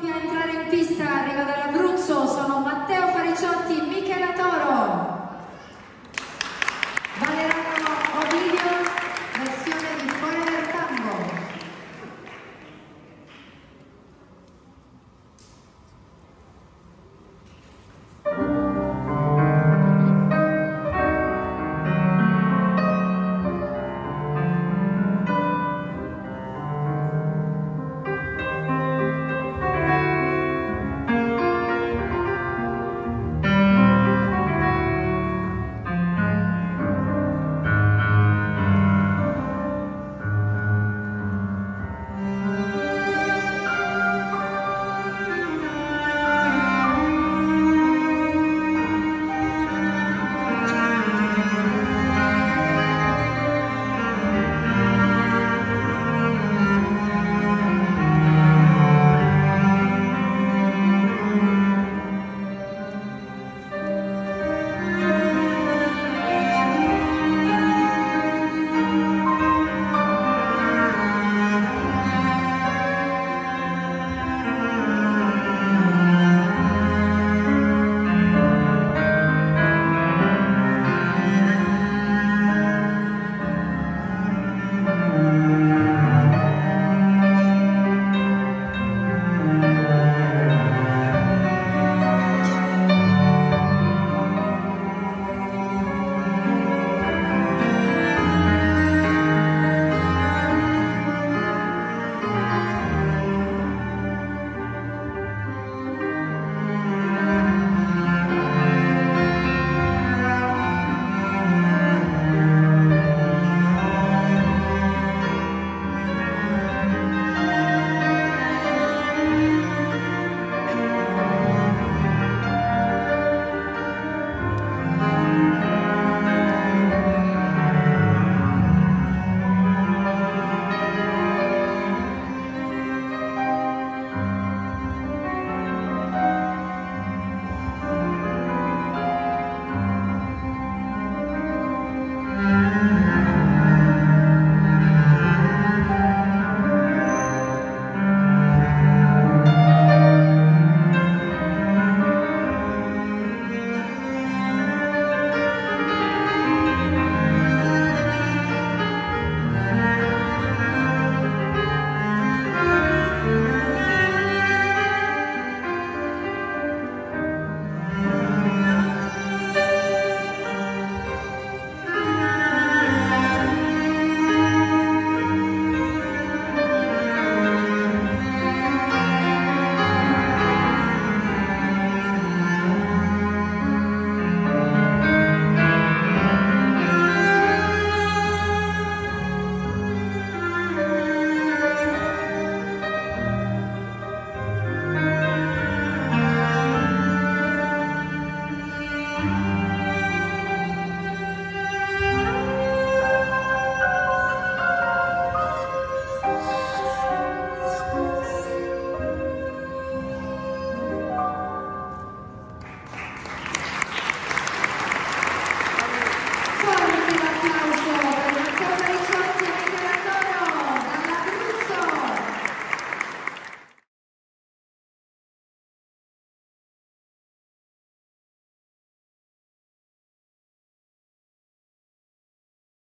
coppia a entrare in pista arriva dall'Abruzzo sono Matteo Fariciotti e Michela Toro.